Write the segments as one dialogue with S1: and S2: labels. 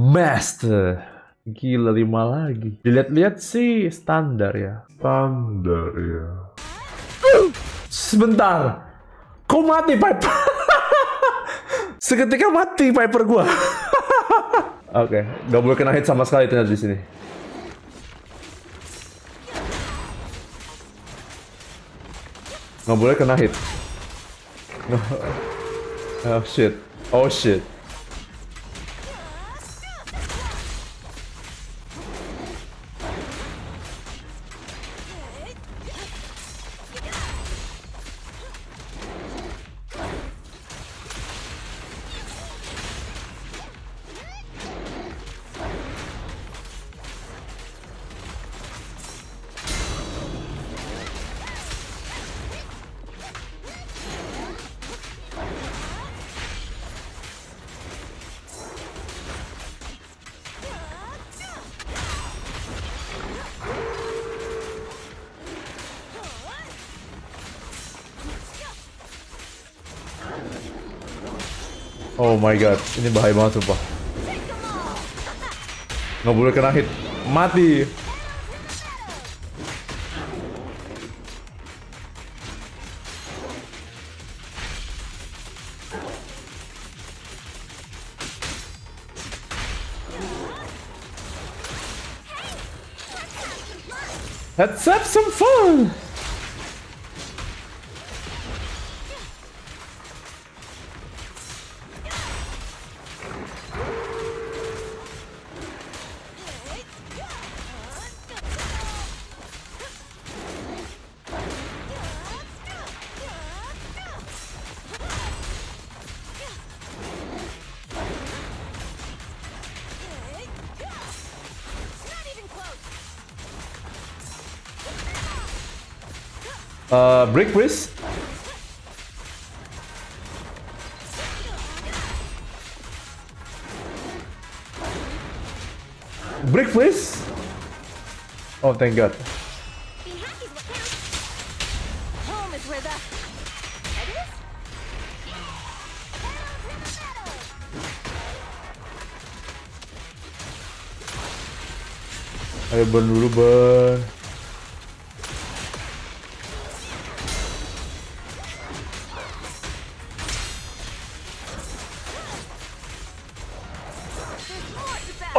S1: Master. Gila lima lagi. Dilihat-lihat sih standar ya. Standar ya. Sebentar. Kok mati Piper? Seketika mati Piper gua. Oke, gak boleh kena hit sama sekali ternyata di sini. Gak boleh kena hit. oh shit. Oh shit. Oh my god, ini bahaya banget sumpah. Nggak boleh kena hit. Mati. Let's have some fun! Uh, break please. Break please. Oh, thank God.
S2: Be happy what counts. Home is where the... It is?
S1: Ayo burn dulu burn.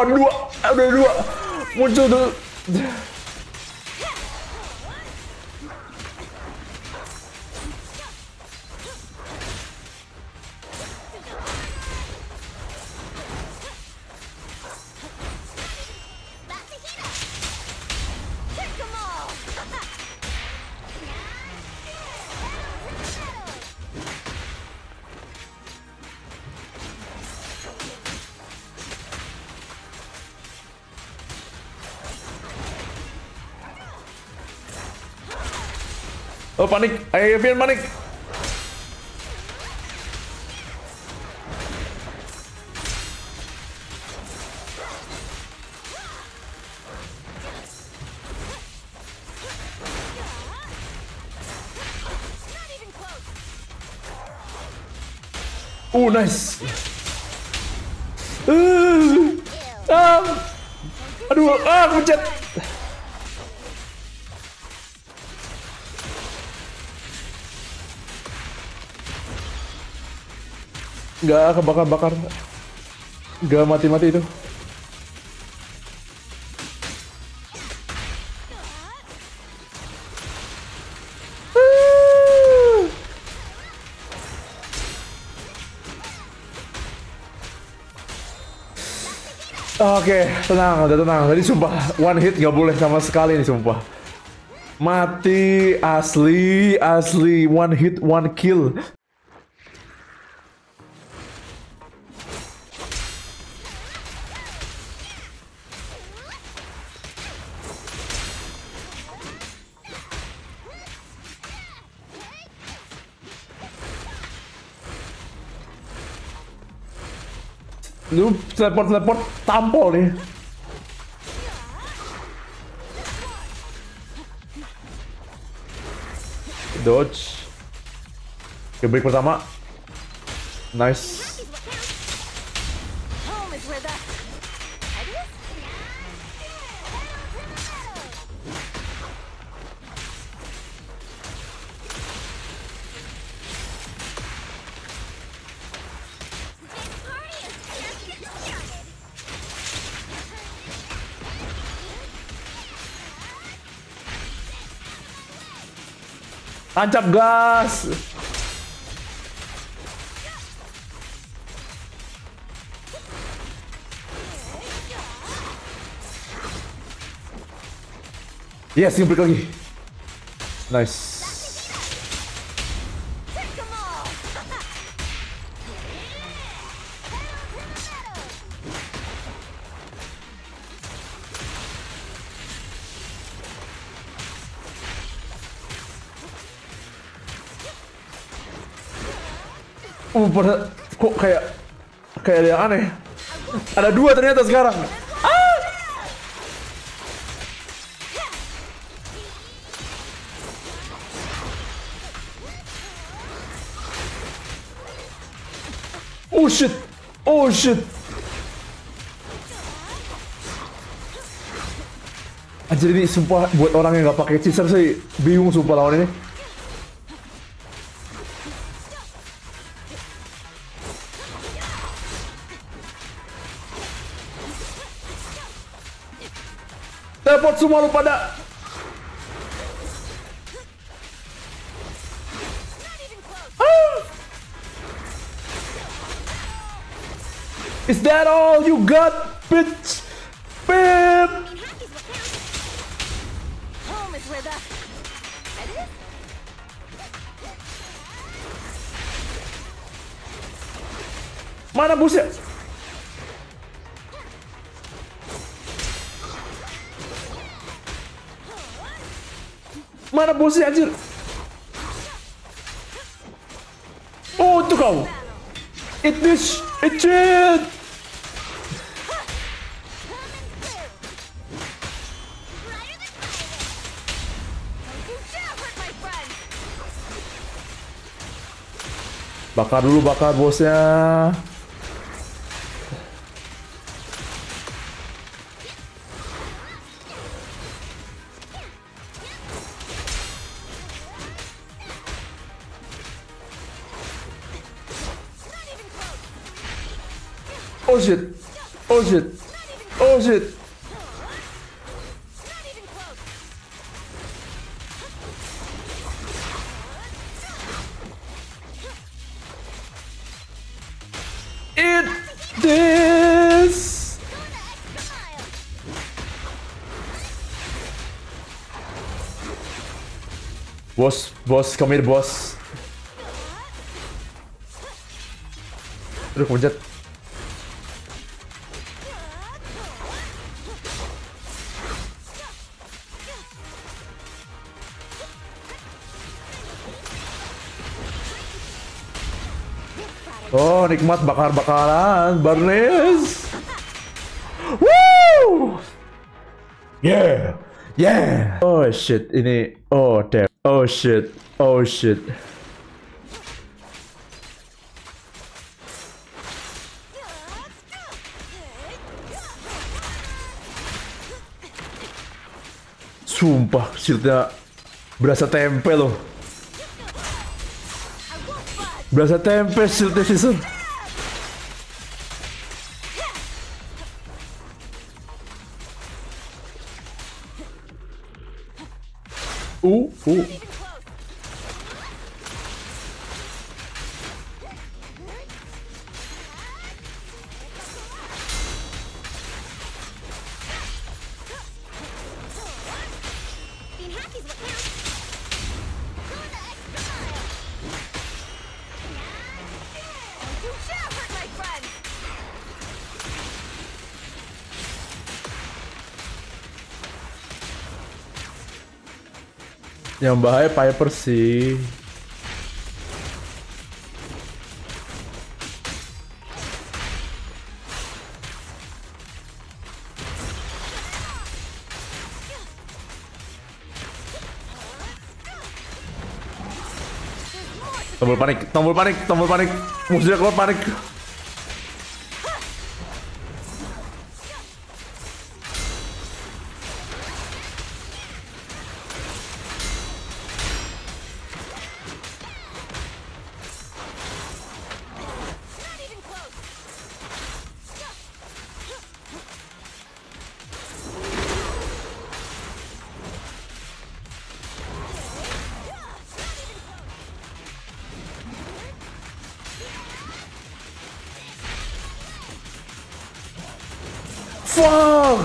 S1: Oh dua, ada dua, muncul tuh.
S2: Back
S1: Oh panik, ayo Evian panik. Uh, nice. Uh, ah, aduh, ah, pencet. Gak kebakar-bakar. Gak mati-mati itu. Oke, tenang, udah tenang. Tadi sumpah one hit gak boleh sama sekali nih sumpah. Mati asli, asli one hit one kill. Lu teleport-teleport tampol nih. Dodge. Oke, break pertama. Nice. Tancap gas. Yes, break lagi. Nice. Oh, pada kok kayak kayak ada yang aneh. Ada dua ternyata sekarang. Ah! Oh shit. Oh shit. Anjir ini sumpah buat orang yang gak pakai chaser sih bingung sumpah lawan ini. Semua lu pada. Ah! Is that all you got, bitch? Bam!
S2: Happy's what
S1: Mana bosnya anjir? Oh, itu kau. It this, it shit. Bakar dulu, bakar bosnya. Oh shit. Oh shit. Oh shit.
S2: Not even close.
S1: It this.
S2: Go the extra mile.
S1: Bos, bos, come here, bos. Aduh, kepencet. Oh, nikmat bakar-bakaran, Barnes. Woo! Yeah, yeah. Oh shit, ini. Oh damn. Oh shit. Oh shit. Sumpah, shieldnya berasa tempe loh. Berasa tempe shieldnya season. Uh, uh. Yang bahaya Piper sih. Tombol panik, tombol panik, tombol panik. Musuhnya keluar panik.
S2: All!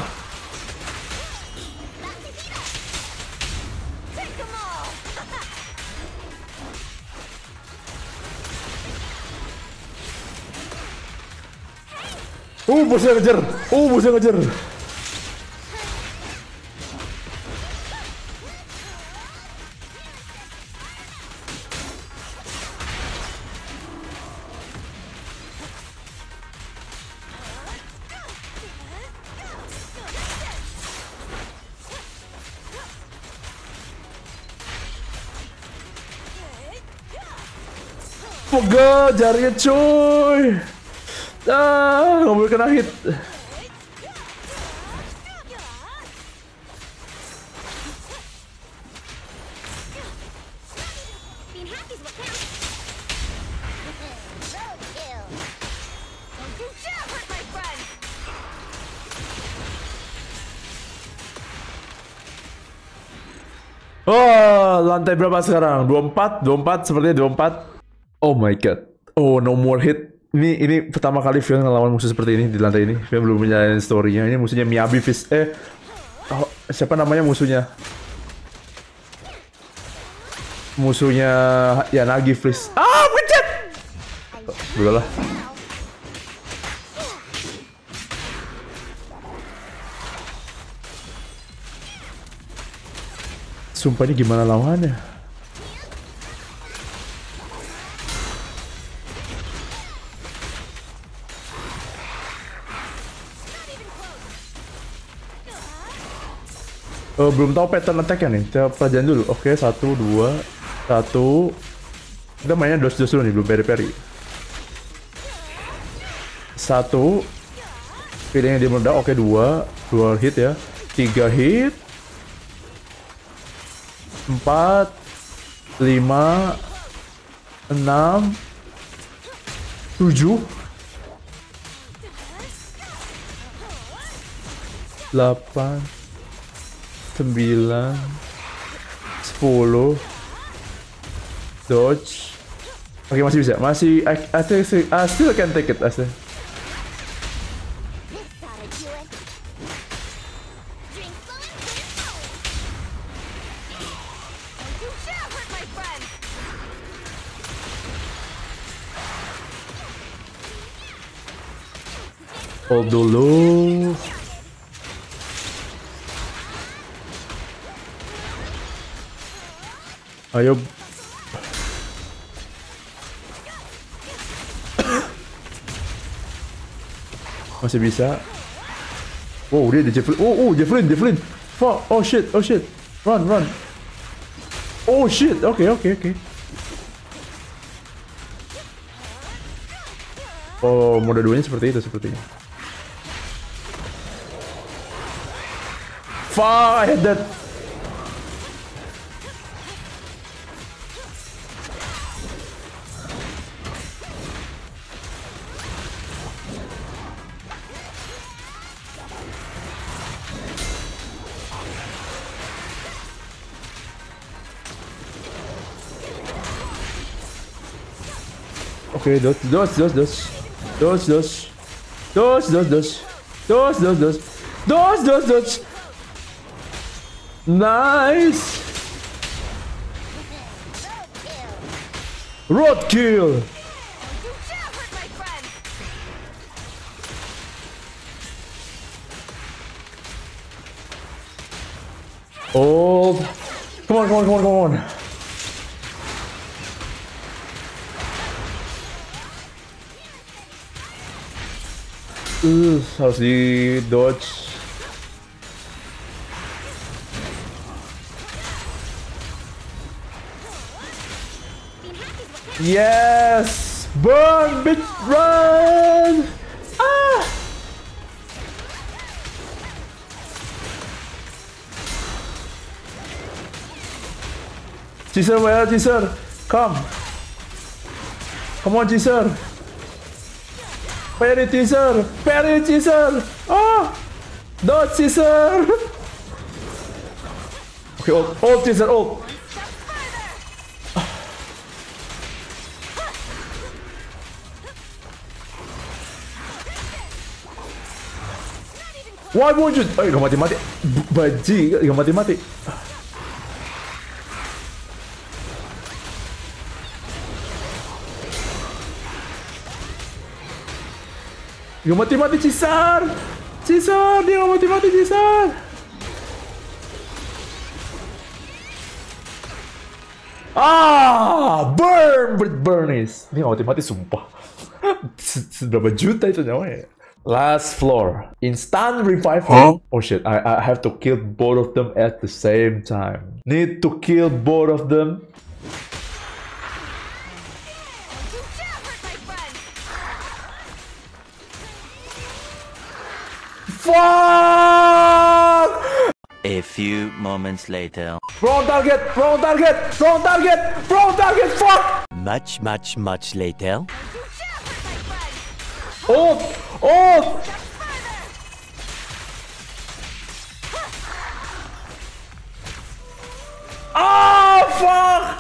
S1: Uh, bosnya ngejar. Uh, bosnya ngejar. Pegel jarinya cuy. Ah, nggak boleh kena hit. Oh, lantai berapa sekarang? 24, 24, sepertinya 24. Oh my god. Oh, no more hit. Ini ini pertama kali Fion ngelawan musuh seperti ini di lantai ini. Fion belum menjalani story-nya. Ini musuhnya Miyabi Fist. Eh, oh, siapa namanya musuhnya? Musuhnya Yanagi Fist. Ah, pencet! Oh, udahlah. Sumpah ini gimana lawannya? Eh, belum tahu pattern attack-nya nih. Kita pelajarin dulu. Oke, satu, dua, satu. Kita mainnya dos-dos dulu nih, belum peri-peri. Satu. Pilihnya dia meledak. Oke, dua. Dua hit ya. Tiga hit. Empat. Lima. Enam. Tujuh. Delapan. Sembilan. Sepuluh. Dodge. Oke masih bisa. Masih I, I think I still can take it. I still.
S2: This oughta do it. Drink full and put it out. Don't you dare hurt my friend!
S1: Hold dulu. Ayo. Masih bisa. Oh, dia ada javelin. Oh, oh, javelin, javelin. Fuck. Oh shit, oh shit. Run, run. Oh shit. Oke, oke, oke. Oh, mode duanya seperti itu sepertinya. Fuck, I had that. Oke, dos, dos, dos, dos. Dos, dos. Dos, dos, dos. Dos, dos, dos. Dos, dos, dos. Nice. Roadkill.
S2: Friend!
S1: Hold. Come on, come on, come on, come on. Uh, harus di dodge. Yes! Burn, bitch, run! Ah! Caesar, where Caesar? Come. Come on, Caesar. Parry, Caesar. Parry, Caesar. Ah! Dodge, Caesar. Okay, ult, ult, Caesar, ult.
S2: Step further! Not even
S1: Why won't you? Eh, gak mati-mati. B- Baji, gak mati-mati. Gak mati-mati Cisar. Cisar, dia gak mati-mati Cisar. Ah, burn, burn, burnies. Ini gak mati-mati sumpah. Seberapa juta itu nyawanya? Last floor. Instant revival. Oh shit, I, I have to kill both of them at the same time. Need to kill both of them. Fuck!
S3: A few moments later.
S1: Wrong target, wrong target, wrong target, wrong target, fuck!
S3: Much, much, much later.
S2: You shall hurt my friend.
S1: Ult! Ult!
S2: Further.
S1: Ah, fuck!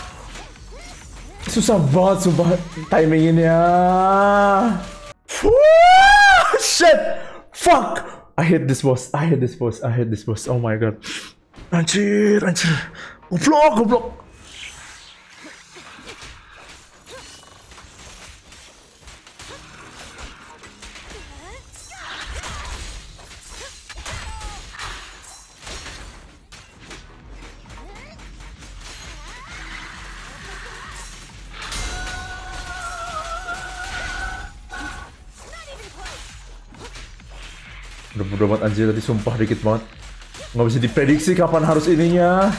S1: Susah banget, sumpah timinginnya. Wah, shit! Fuck! I hate this boss, I hate this boss, I hate this boss. Oh my god. Anjir, anjir. Goblok, goblok. Bodo banget anjir tadi sumpah dikit banget. Nggak bisa diprediksi kapan harus ininya.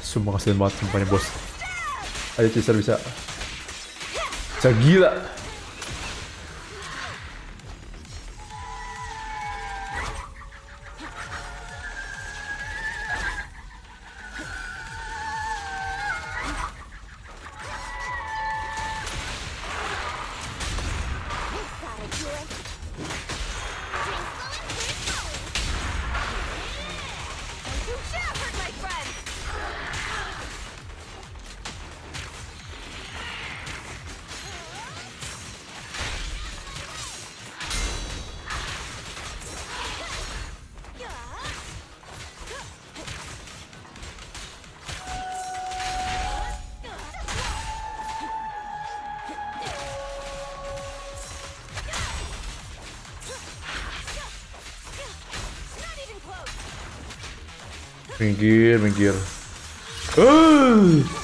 S1: Sumpah kasihan banget sumpahnya bos. Ayo Caesar bisa. Bisa gila.
S2: Gotta
S1: Minggir, minggir. Uh!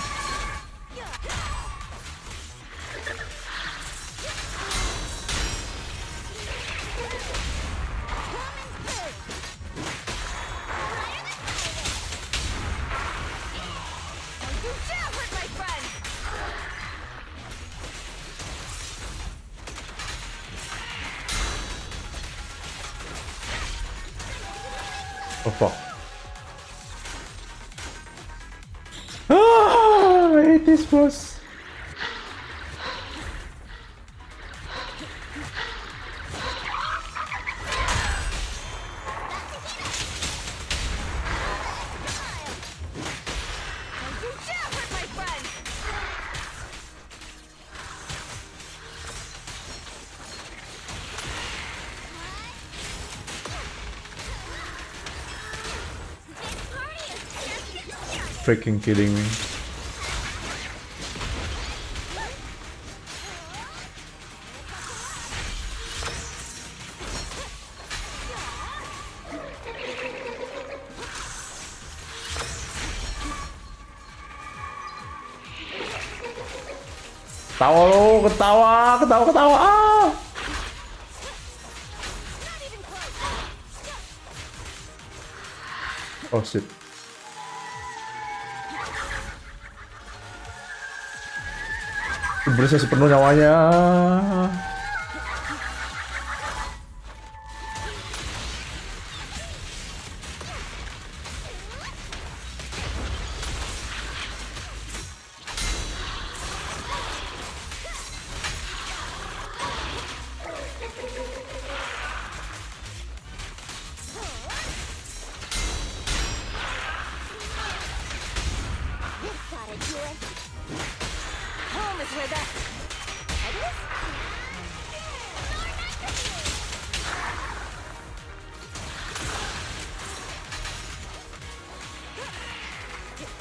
S1: Freaking kidding me. Tawa lo, ketawa, ketawa, ketawa. Ah! Oh shit. Berusaha sepenuh nyawanya.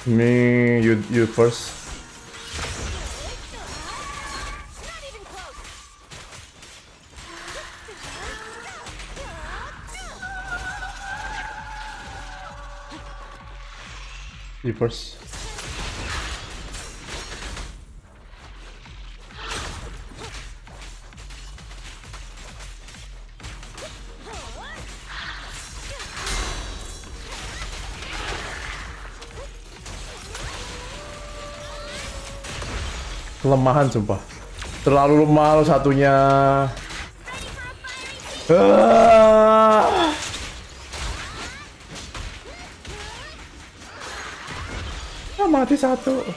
S1: Me, you, you first. You first. Kelemahan sumpah. Terlalu lemah satunya. Ah. Ah, mati satu.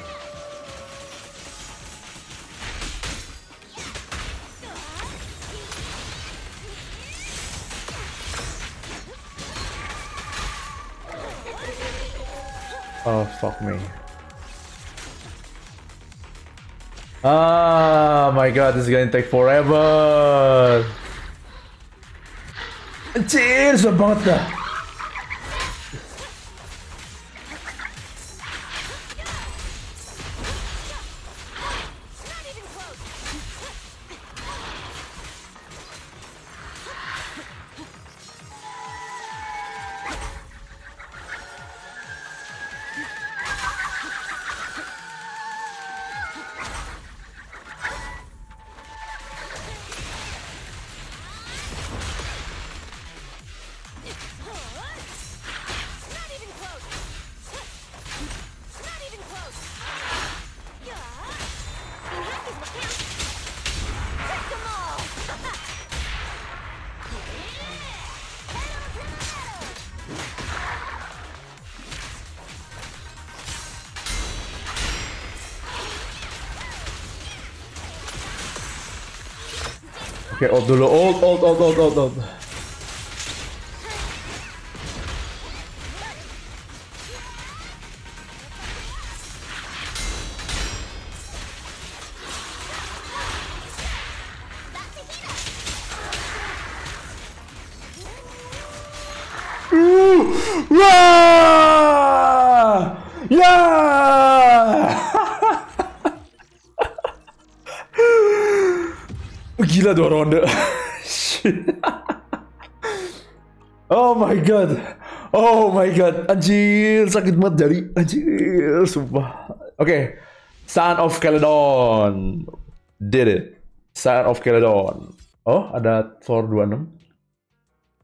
S1: Oh, fuck me. Ah, my god, this is gonna take forever. Anjir, susah banget
S2: Okay,
S1: Abdullah, ult, ult, ult, ult, ult, ult. Ooh! Gila dua ronde. Oh my god. Oh my god. Anjir, sakit banget jari. Anjir, sumpah. Oke. Son of Caledon. Did it. Son of Caledon. Oh, ada floor 26.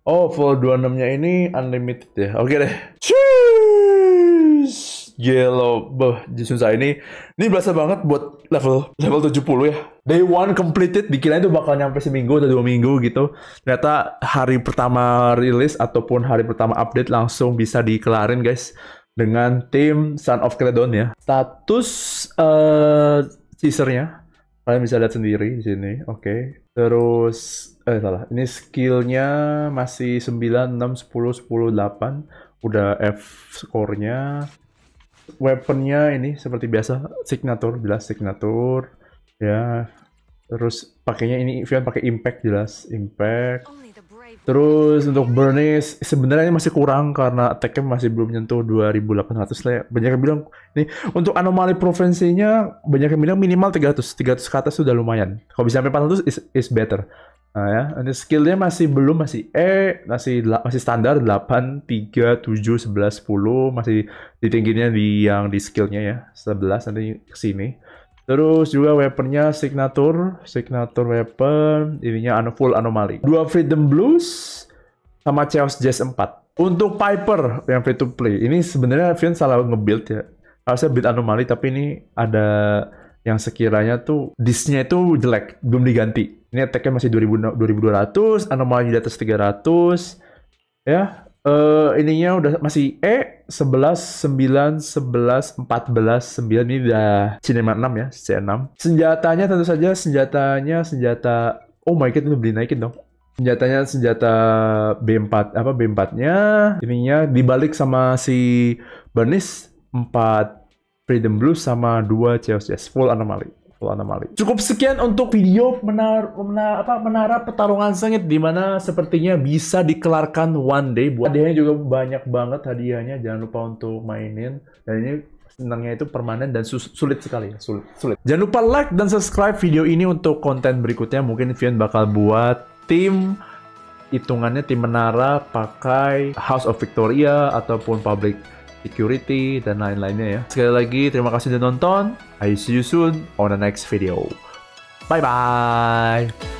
S1: Oh, floor 26-nya ini unlimited ya. Oke deh. Cheers. Yellow, beh, susah ini. Ini berasa banget buat level level 70 ya. Day one completed, dikira itu bakal nyampe seminggu atau dua minggu gitu. Ternyata hari pertama rilis ataupun hari pertama update langsung bisa dikelarin guys dengan tim Son of Caledon ya. Status eh teasernya kalian bisa lihat sendiri di sini. Oke. Terus eh salah. Ini skillnya masih 9, 6, 10, 10, 8. Udah F skornya. Weaponnya ini seperti biasa signature jelas signature ya. Terus pakainya ini Vian pakai impact jelas impact. Terus untuk Burnies sebenarnya ini masih kurang karena attack-nya masih belum nyentuh 2800 lah ya. Banyak yang bilang nih untuk anomali provinsinya banyak yang bilang minimal 300. 300 ke atas sudah lumayan. Kalau bisa sampai 400 is, is better. Nah ya, ini skillnya masih belum masih E, masih masih standar 8, 3, 7, 11, 10, masih ditingginya di yang di skillnya ya 11 nanti ke sini. Terus juga weaponnya signature, signature weapon, ininya ano full anomaly. Dua Freedom Blues sama Chaos Jazz 4. Untuk Piper yang free to play, ini sebenarnya Vian salah nge-build ya. Harusnya build anomaly tapi ini ada yang sekiranya tuh disknya itu jelek, belum diganti. Ini attack-nya masih 2000, 2200, anomali di atas 300. Ya, eh ininya udah masih E 11 9 11 14 9 ini udah cinema 6 ya, C6. Senjatanya tentu saja senjatanya senjata Oh my god, ini beli naikin dong. senjatanya senjata B4 apa B4-nya ininya dibalik sama si Bernice 4 Freedom Blues sama 2 Chaos Jazz full anomali full cukup sekian untuk video menar, mena- apa, menara pertarungan sengit di mana sepertinya bisa dikelarkan one day buat hadiahnya juga banyak banget hadiahnya. Jangan lupa untuk mainin. Dan ini senangnya itu permanen dan sulit sekali ya sulit sulit. Jangan lupa like dan subscribe video ini untuk konten berikutnya. Mungkin Vian bakal buat tim hitungannya tim menara pakai House of Victoria ataupun Public Security dan lain-lainnya ya. Sekali lagi terima kasih sudah nonton. I see you soon on the next video. Bye bye.